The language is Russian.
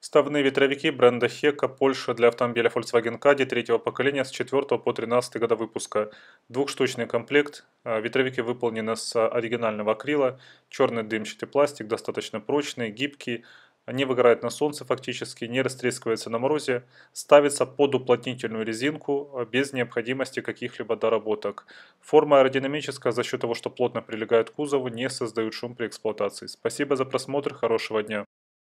Вставные ветровики бренда Heka Польша для автомобиля Volkswagen Caddy третьего поколения с 4 по 13 года выпуска. Двухштучный комплект. А, ветровики выполнены с оригинального акрила. Черный дымчатый пластик, достаточно прочный, гибкий. Не выгорает на солнце фактически, не растрескивается на морозе. Ставится под уплотнительную резинку а, без необходимости каких-либо доработок. Форма аэродинамическая за счет того, что плотно прилегает к кузову, не создают шум при эксплуатации. Спасибо за просмотр, хорошего дня.